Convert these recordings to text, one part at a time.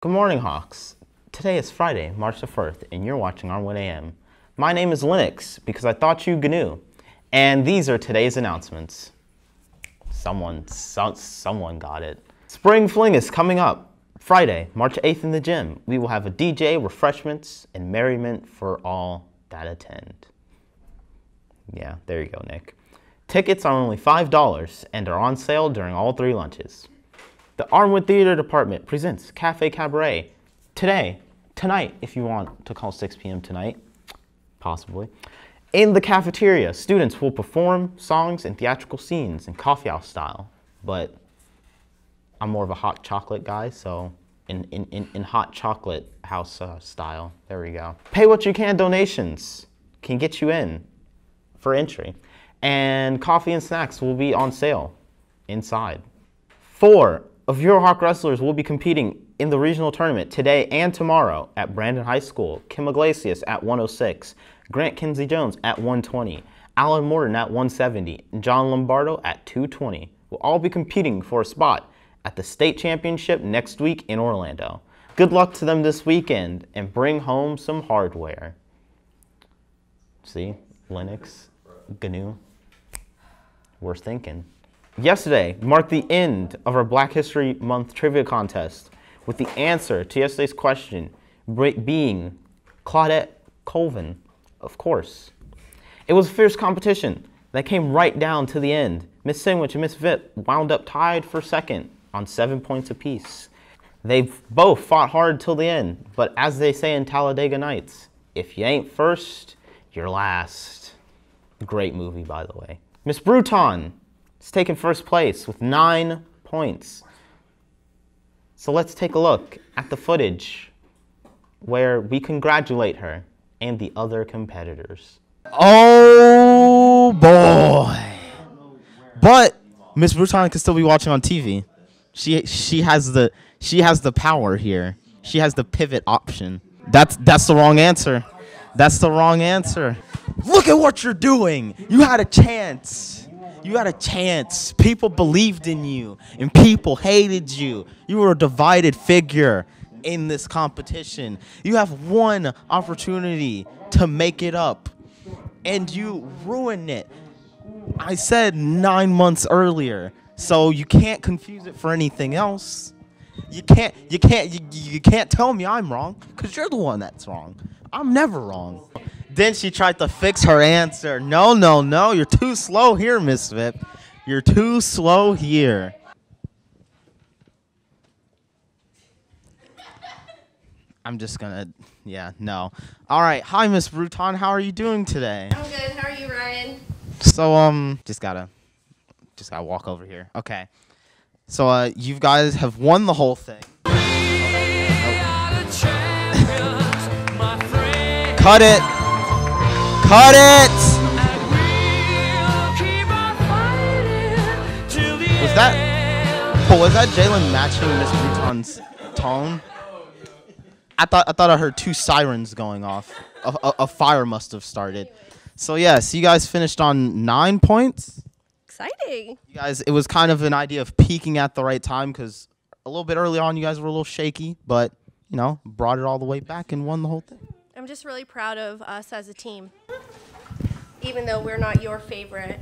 Good morning, Hawks. Today is Friday, March the 1st, and you're watching R1 AM. My name is Linux because I thought you GNU. And these are today's announcements. Someone, so, someone got it. Spring Fling is coming up. Friday, March 8th in the gym. We will have a DJ, refreshments, and merriment for all that attend. Yeah, there you go, Nick. Tickets are only $5 and are on sale during all three lunches. The Armwood Theater Department presents Cafe Cabaret today, tonight, if you want to call 6 p.m. tonight, possibly. In the cafeteria, students will perform songs and theatrical scenes in coffee house style, but I'm more of a hot chocolate guy, so in, in, in, in hot chocolate house uh, style. There we go. Pay what you can donations can get you in for entry. And coffee and snacks will be on sale inside. Four of Eurohawk wrestlers will be competing in the regional tournament today and tomorrow at Brandon High School. Kim Iglesias at 106, Grant Kinsey Jones at 120, Alan Morton at 170, and John Lombardo at 220 will all be competing for a spot at the state championship next week in Orlando. Good luck to them this weekend and bring home some hardware. See, Linux, GNU, we're thinking. Yesterday marked the end of our Black History Month trivia contest with the answer to yesterday's question being Claudette Colvin, of course. It was a fierce competition that came right down to the end. Miss Sandwich and Miss Vip wound up tied for second on seven points apiece. They both fought hard till the end, but as they say in Talladega Nights, if you ain't first, you're last. Great movie, by the way. Miss Bruton is taking first place with nine points. So let's take a look at the footage where we congratulate her and the other competitors. Oh boy. But Miss Bruton can still be watching on TV. She she has the she has the power here. She has the pivot option. That's that's the wrong answer. That's the wrong answer. Look at what you're doing. You had a chance. You had a chance. People believed in you, and people hated you. You were a divided figure in this competition. You have one opportunity to make it up, and you ruin it. I said nine months earlier, so you can't confuse it for anything else. You can't, you can't, you, you can't tell me I'm wrong, cause you're the one that's wrong. I'm never wrong. Then she tried to fix her answer. No, no, no. You're too slow here, Miss Vip. You're too slow here. I'm just gonna, yeah, no. All right. Hi, Miss Bruton. How are you doing today? I'm good. How are you, Ryan? So, um, just gotta, just gotta walk over here. Okay. So, uh, you guys have won the whole thing. Cut it. Cut it. Was that? Oh, was that Jalen matching Miss Bruton's tone? I thought I thought I heard two sirens going off. A, a, a fire must have started. So yeah, so you guys finished on nine points. Exciting. You guys, it was kind of an idea of peaking at the right time because a little bit early on, you guys were a little shaky, but you know, brought it all the way back and won the whole thing. I'm just really proud of us as a team. Even though we're not your favorite,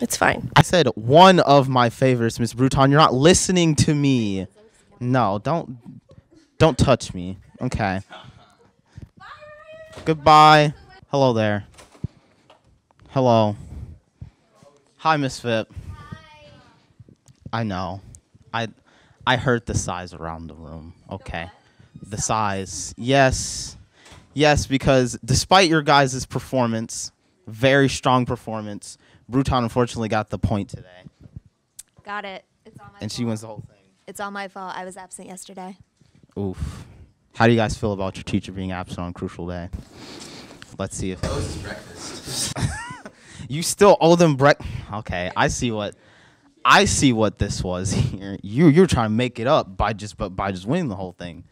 it's fine. I said one of my favorites, Miss Bruton. You're not listening to me. No, don't, don't touch me. Okay. Goodbye. Hello there. Hello. Hi, Miss Vip. I know. I, I heard the sighs around the room. Okay. The sighs. Yes. Yes, because despite your guys' performance, very strong performance, Bruton unfortunately got the point today. Got it. It's all my And she wins the whole thing. It's all my fault. I was absent yesterday. Oof. How do you guys feel about your teacher being absent on crucial day? Let's see if you still owe them break. Okay, I see what I see what this was here. You you're trying to make it up by just but by just winning the whole thing.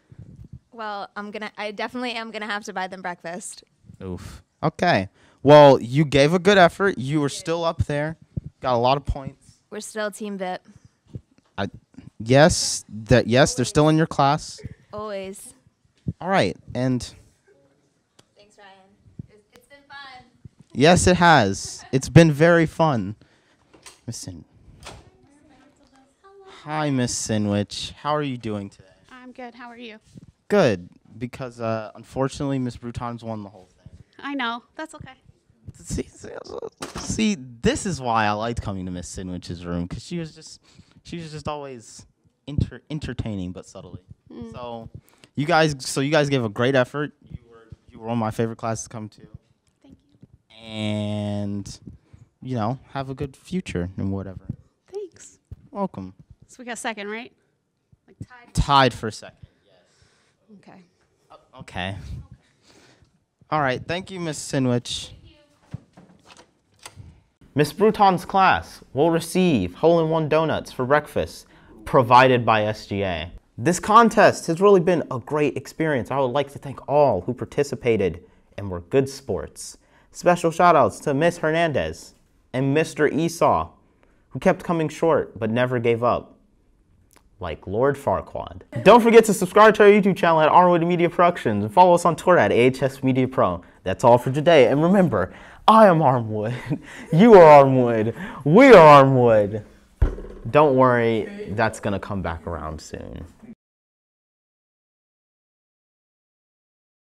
Well, I'm gonna. I definitely am gonna have to buy them breakfast. Oof. Okay. Well, you gave a good effort. You were still up there. Got a lot of points. We're still Team VIP. I yes, that yes, they're still in your class. Always. All right, and Thanks, Ryan. It's, it's been fun. yes, it has. It's been very fun. Miss Sin. Hi, Miss Sinwich. How are you doing today? I'm good. How are you? Good, because uh, unfortunately, Miss Bruton's won the whole thing. I know. That's okay. See, see, this is why I liked coming to Miss Sinwich's room because she was just, she was just always inter- entertaining but subtly. Hmm. So, you guys, so you guys gave a great effort. You were, you were one of my favorite classes to come to, Thank you. and you know, have a good future and whatever. Thanks. Welcome. So we got second, right? Like tied. Tied for a second. Okay. Oh, okay. All right. Thank you, Miss Sinwich. Miss Bruton's class will receive hole-in-one donuts for breakfast provided by SGA. This contest has really been a great experience. I would like to thank all who participated and were good sports. Special shout outs to Miss Hernandez and Mr. Esau, who kept coming short but never gave up like Lord Farquaad. Don't forget to subscribe to our YouTube channel at Armwood Media Productions and follow us on Twitter at AHS Media Pro. That's all for today. And remember, I am Armwood. You are Armwood. We are Armwood. Don't worry, that's gonna come back around soon.